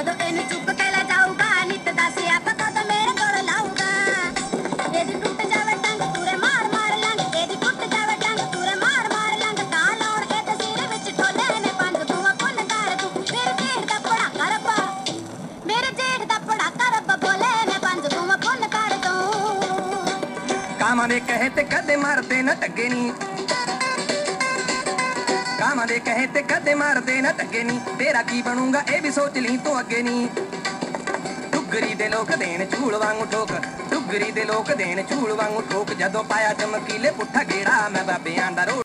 ਕਦੋਂ ਇਹਨੂੰ ਚੁੱਕ ਕੇ ਲੈ ਜਾਊਗਾ, ਨਿੱਤ ਦਾ ਸਿਆਪਾ ਕਦੋਂ ਮੇਰੇ ਕੋਲ ਲਾਊਗਾ। ਇਹਦੀ ਟੁੱਟ ਜਾਵੇ ਟੰਗ, ਤੂਰੇ ਮਾਰ ਮਾਰ ਲੰਗ ਇਹਦੀ ਟੁੱਟ ਜਾਵੇ ਟੰਗ, ਤੂਰੇ ਮਾਰ ਮਾਰ ਲੰਗ ਤਾਂ ਲਾਉਣ ਇਹ ਤਸੀਰੇ ਵਿੱਚ ਠੋਲੇ ਨੇ ਪੰਜ ਤੂੰ ਪੁੰਨ ਕਰ ਤੂੰ ਮੇਰੇ ਜੇਠ ਦਾ ਪੜਾ ਕਰ ਮੇਰੇ ਜੇਠ ਦਾ ਪੜਾ ਕਰ ਬੋਲੇ ਨੇ ਪੰਜ। ਤੂੰ ਪੁੰਨ ਕਰ ਤੂੰ। ਕਾਮਾਂ ਦੇ ਕਹੇ ਤੇ ਕਦੇ ਮਰਦੇ ਨਾ ਟੱਗੇ ਨਹੀਂ ਕਾਮਾਂ ਦੇ ਕਹੇ ਤੇ ਕਦੇ ਮਾਰਦੇ ਨਾ ਟੱਗੇ ਨਹੀਂ ਤੇਰਾ ਕੀ ਬਣੂਗਾ ਇਹ ਵੀ ਸੋਚ ਲਈ ਤੂੰ ਅੱਗੇ ਨਹੀਂ ਡੁੱਗਰੀ ਦੇ ਲੋਕ ਦੇਣ ਝੂਲ ਵਾਂਗੂ ਠੋਕ। ਡੁੱਗਰੀ ਦੇ ਲੋਕ ਦੇਣ ਝੂਲ ਵਾਂਗੂ ਠੋਕ। ਜਦੋਂ ਪਾਇਆ ਚਮਕੀਲੇ ਪੁੱਠਾ ਗੇੜਾ, ਮੈਂ ਬਾਬਿਆਂ ਦਾ ਰੋਲ